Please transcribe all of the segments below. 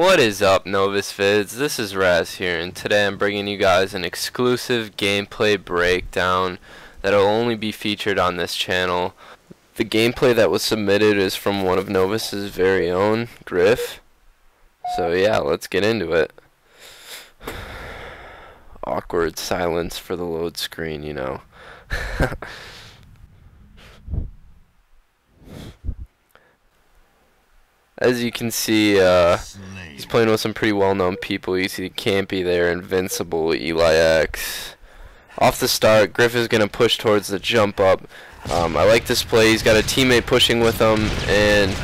What is up Novus Vids? This is Raz here and today I'm bringing you guys an exclusive gameplay breakdown that'll only be featured on this channel. The gameplay that was submitted is from one of Novus's very own, Grif. So yeah, let's get into it. Awkward silence for the load screen, you know. As you can see, uh, he's playing with some pretty well-known people. You see Campy there, Invincible, Eli X. Off the start, Griff is going to push towards the jump up. Um, I like this play. He's got a teammate pushing with him, and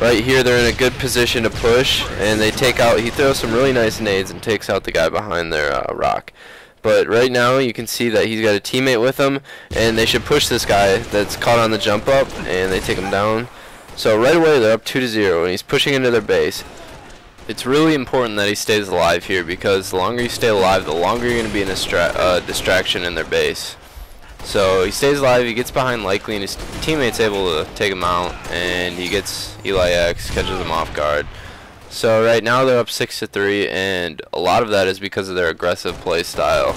right here they're in a good position to push, and they take out, he throws some really nice nades and takes out the guy behind their uh, rock. But right now you can see that he's got a teammate with him, and they should push this guy that's caught on the jump up, and they take him down. So right away they're up 2 to 0 and he's pushing into their base. It's really important that he stays alive here because the longer you stay alive, the longer you're going to be in a uh, distraction in their base. So he stays alive, he gets behind likely, and his teammate's able to take him out, and he gets Eli X, catches him off guard. So right now they're up 6 to 3, and a lot of that is because of their aggressive play style.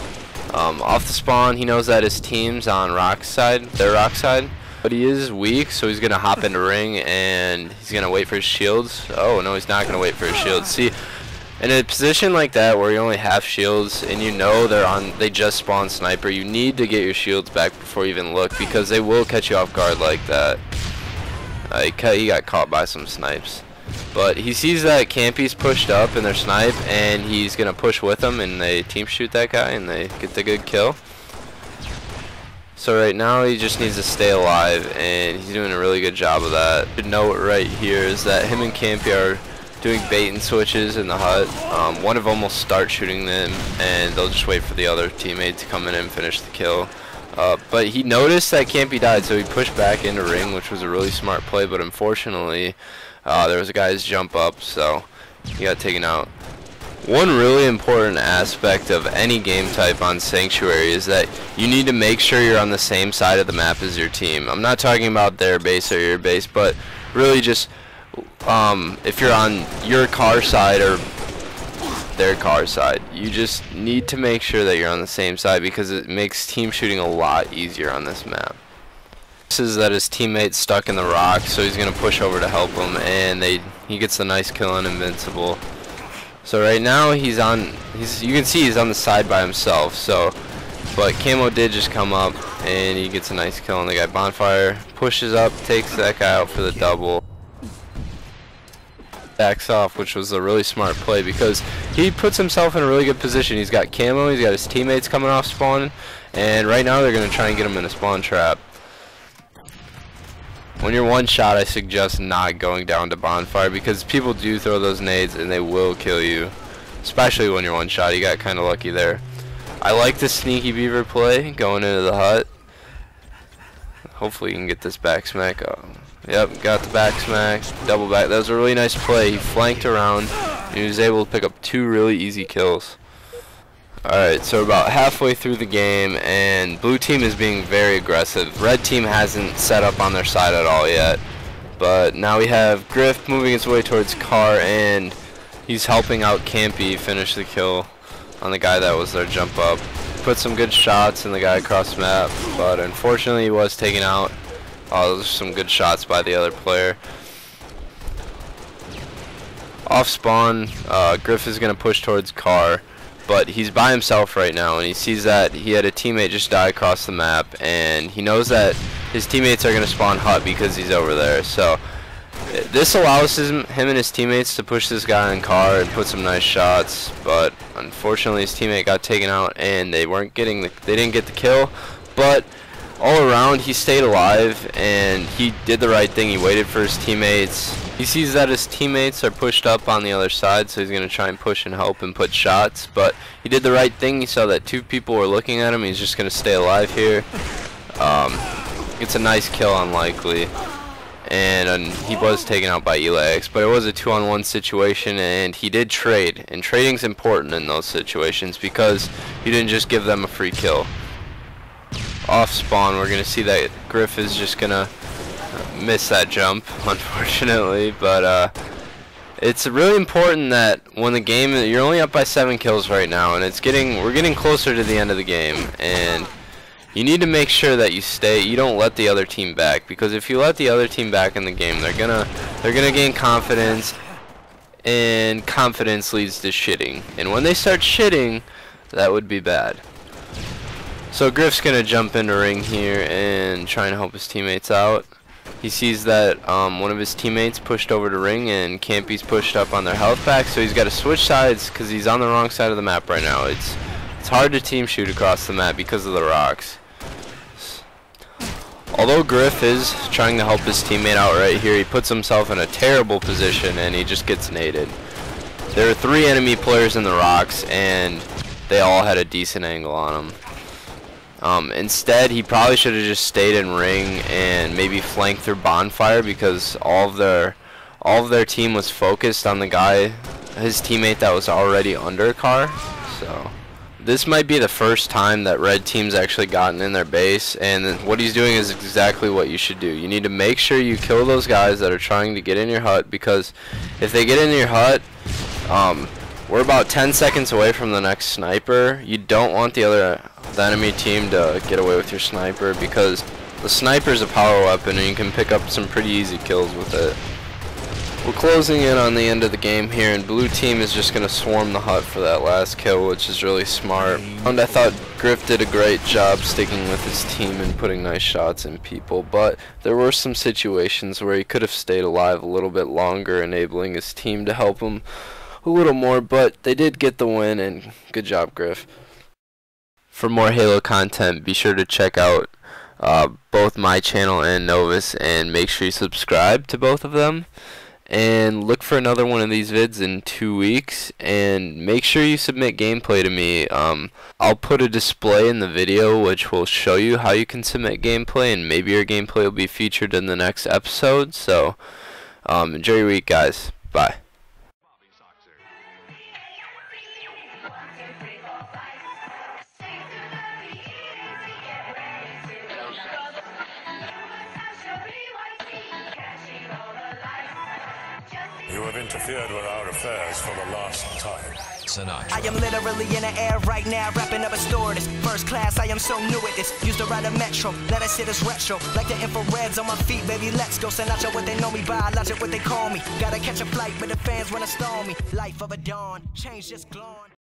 Um, off the spawn, he knows that his team's on rock side, their rock side, but he is weak, so he's going to hop into ring and he's going to wait for his shields. Oh, no, he's not going to wait for his shields. See, in a position like that where you only have shields and you know they're on, they just spawn sniper, you need to get your shields back before you even look because they will catch you off guard like that. Uh, he got caught by some snipes. But he sees that Campy's pushed up in their snipe and he's going to push with them and they team shoot that guy and they get the good kill. So right now he just needs to stay alive and he's doing a really good job of that. Note right here is that him and Campy are doing bait and switches in the hut. Um, one of them will start shooting them and they'll just wait for the other teammate to come in and finish the kill. Uh, but he noticed that Campy died so he pushed back into ring which was a really smart play but unfortunately uh, there was a guy's jump up so he got taken out. One really important aspect of any game type on Sanctuary is that you need to make sure you're on the same side of the map as your team. I'm not talking about their base or your base, but really just um, if you're on your car side or their car side, you just need to make sure that you're on the same side because it makes team shooting a lot easier on this map. This is that his teammate's stuck in the rock, so he's going to push over to help him, and they he gets a nice kill on Invincible. So right now he's on, he's you can see he's on the side by himself. So, but Camo did just come up and he gets a nice kill on the guy. Bonfire pushes up, takes that guy out for the double. Backs off, which was a really smart play because he puts himself in a really good position. He's got Camo, he's got his teammates coming off spawn, and right now they're going to try and get him in a spawn trap. When you're one shot, I suggest not going down to bonfire because people do throw those nades and they will kill you. Especially when you're one shot. You got kind of lucky there. I like the sneaky beaver play going into the hut. Hopefully you can get this back smack. Oh, yep, got the back smack. Double back. That was a really nice play. He flanked around. And he was able to pick up two really easy kills. Alright, so about halfway through the game, and blue team is being very aggressive. Red team hasn't set up on their side at all yet. But now we have Grif moving his way towards Car, and he's helping out Campy finish the kill on the guy that was their jump up. Put some good shots in the guy across the map, but unfortunately he was taken out. Oh, those are some good shots by the other player. Off spawn, uh, Grif is going to push towards Car but he's by himself right now and he sees that he had a teammate just die across the map and he knows that his teammates are going to spawn hut because he's over there. So this allows him, him and his teammates to push this guy in car and put some nice shots but unfortunately his teammate got taken out and they weren't getting the, they didn't get the kill. But all around he stayed alive and he did the right thing. He waited for his teammates he sees that his teammates are pushed up on the other side so he's going to try and push and help and put shots but he did the right thing. He saw that two people were looking at him. He's just going to stay alive here. Um, it's a nice kill unlikely. And, and he was taken out by Elax but it was a two on one situation and he did trade. And trading's important in those situations because you didn't just give them a free kill. Off spawn, we're going to see that Grif is just going to miss that jump, unfortunately. But uh, it's really important that when the game you're only up by seven kills right now and it's getting we're getting closer to the end of the game and you need to make sure that you stay you don't let the other team back because if you let the other team back in the game they're gonna they're gonna gain confidence and confidence leads to shitting and when they start shitting that would be bad so Grif's gonna jump into ring here and try and help his teammates out he sees that um, one of his teammates pushed over to ring and Campy's pushed up on their health pack, so he's got to switch sides because he's on the wrong side of the map right now. It's it's hard to team shoot across the map because of the rocks. Although Grif is trying to help his teammate out right here, he puts himself in a terrible position and he just gets naded. There are three enemy players in the rocks and they all had a decent angle on them. Um, instead, he probably should have just stayed in ring and maybe flanked through bonfire because all of their all of their team was focused on the guy, his teammate that was already under car. So this might be the first time that red team's actually gotten in their base and what he's doing is exactly what you should do. You need to make sure you kill those guys that are trying to get in your hut because if they get in your hut, um, we're about 10 seconds away from the next sniper. You don't want the other the enemy team to get away with your sniper because the sniper is a power weapon and you can pick up some pretty easy kills with it. We're closing in on the end of the game here and blue team is just going to swarm the hut for that last kill which is really smart. And I thought Grif did a great job sticking with his team and putting nice shots in people but there were some situations where he could have stayed alive a little bit longer enabling his team to help him a little more, but they did get the win, and good job, Grif. For more Halo content, be sure to check out uh, both my channel and Novus, and make sure you subscribe to both of them. And look for another one of these vids in two weeks, and make sure you submit gameplay to me. Um, I'll put a display in the video which will show you how you can submit gameplay, and maybe your gameplay will be featured in the next episode. So, um, enjoy your week, guys. Bye. You have interfered with our affairs for the last time. Sinatra. I am literally in the air right now, wrapping up a stewardess. First class, I am so new at this. Used to ride a metro, let us hit us retro. Like the infrareds on my feet, baby, let's go. Sinatra, what they know me by, logic, what they call me. Gotta catch a flight, but the fans wanna stall me. Life of a dawn, change just glowing.